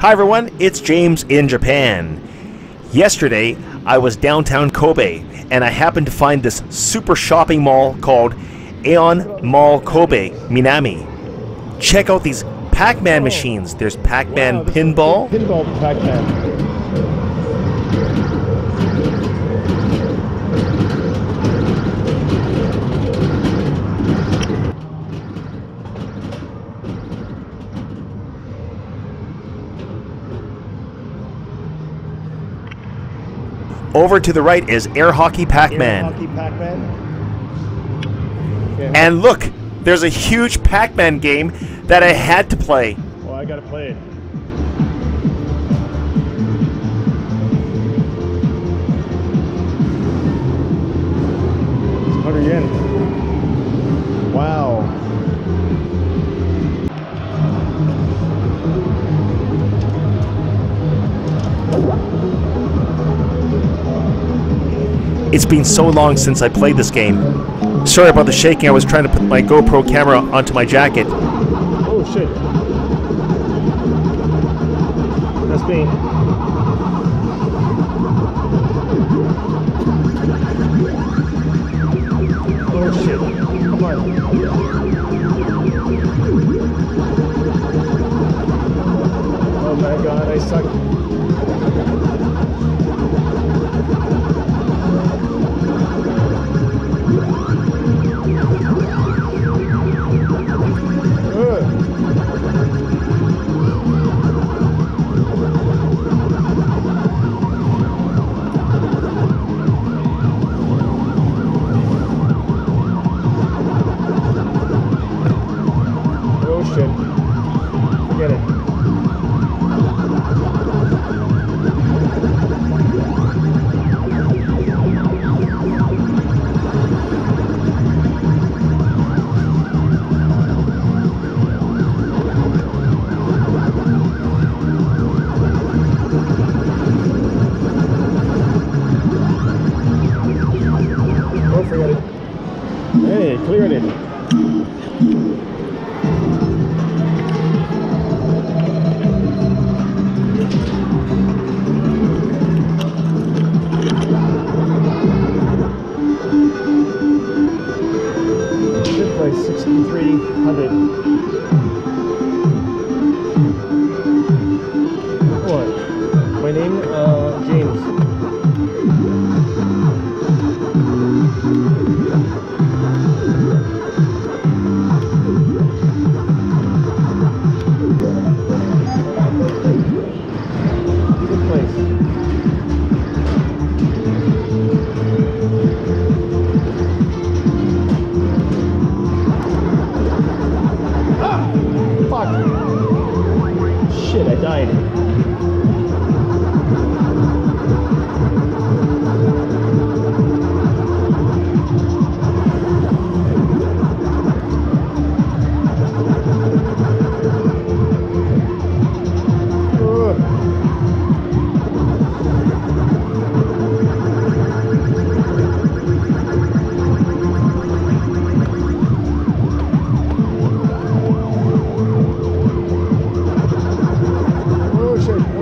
Hi everyone, it's James in Japan. Yesterday, I was downtown Kobe and I happened to find this super shopping mall called Aeon Mall Kobe Minami. Check out these Pac-Man machines. There's Pac-Man Wow, pinball. Pinball Pac-Man. Over to the right is Air Hockey Pac-Man. Pac-Man. Okay, And look, there's a huge Pac-Man game that I had to play. well, I gotta play it. It's 100 yen. Wow. It's been so long since I played this game. Sorry about the shaking. I was trying to put my GoPro camera onto my jacket. Oh shit. That's me.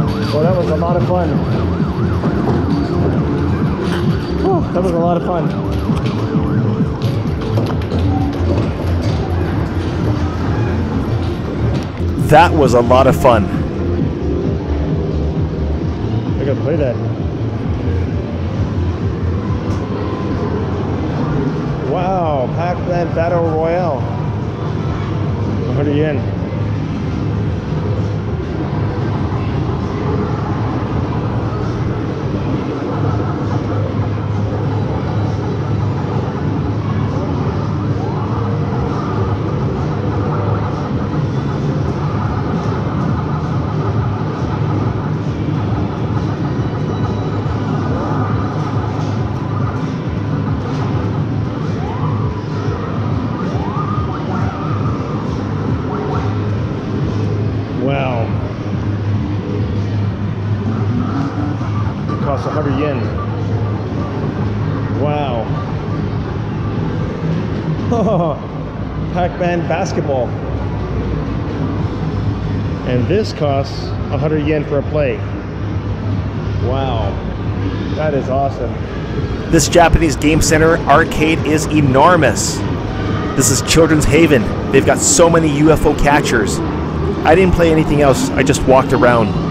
Well, that was a lot of fun. Whew, that was a lot of fun. That was a lot of fun. I gotta play that. Wow, Pac-Man Battle Royale. 100 yen. 100 yen. Wow. Pac-Man basketball. And this costs 100 yen for a play. Wow. That is awesome. This Japanese Game Center arcade is enormous. This is Children's Haven. They've got so many UFO catchers. I didn't play anything else, I just walked around.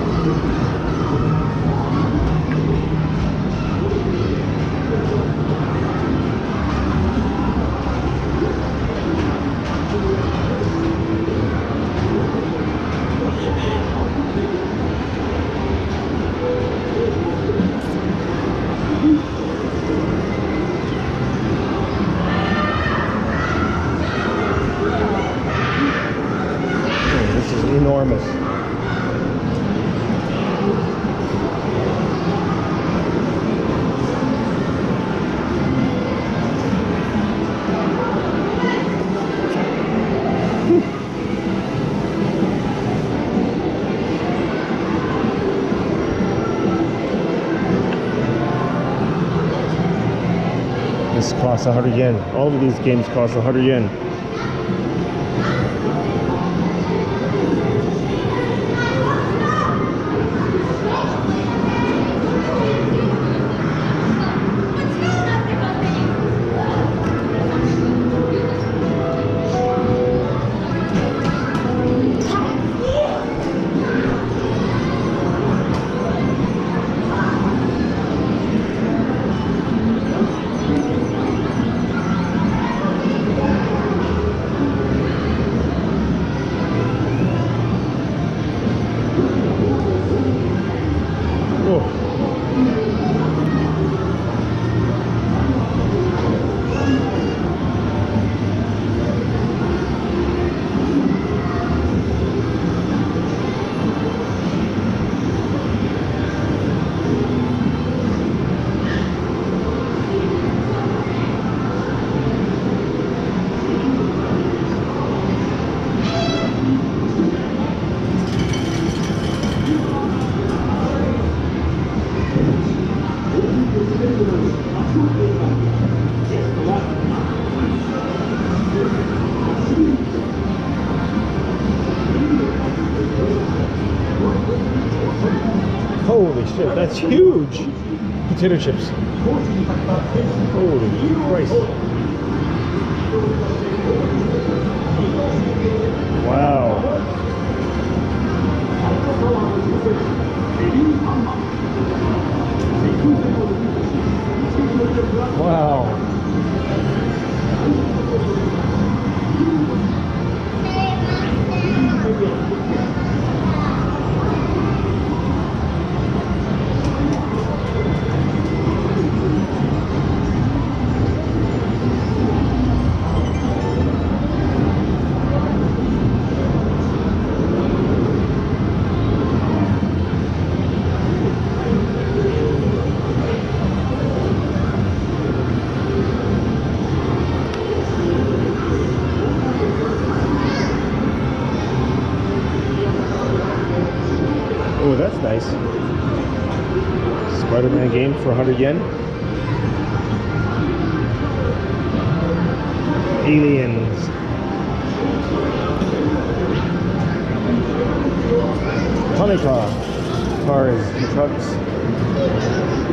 This costs 100 yen. All of these games cost 100 yen. Holy shit, that's huge! Potato chips. Holy Christ. For 100 yen. Aliens. Hanukkah cars and trucks.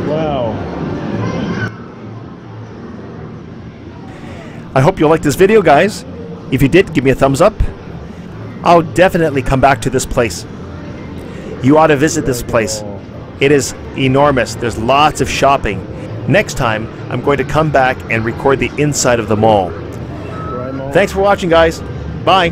Wow. I hope you liked this video, guys. If you did, give me a thumbs up. I'll definitely come back to this place. You ought to visit this place. It is enormous. There's lots of shopping. Next time, I'm going to come back and record the inside of the mall. Thanks for watching, guys. Bye.